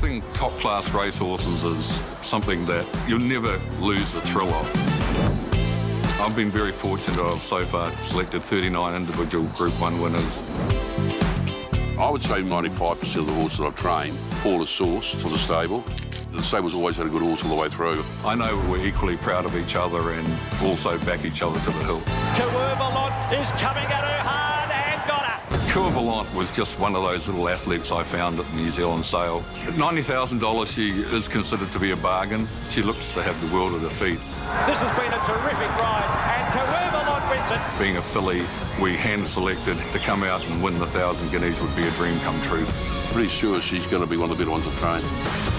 Having top-class racehorses is something that you'll never lose the thrill of. I've been very fortunate. I've so far selected 39 individual Group 1 winners. I would say 95% of the horses that I've trained, all are sourced for the stable. The stable's always had a good horse all the way through. I know we're equally proud of each other and also back each other to the hill. Coeurvolante is coming at her hard and got her. Was just one of those little athletes I found at the New Zealand sale. At $90,000, she is considered to be a bargain. She looks to have the world at her feet. This has been a terrific ride, and Coeurvolante wins it. Being a filly, we hand-selected to come out and win the 1,000 guineas would be a dream come true. Pretty sure she's going to be one of the better ones I've trained.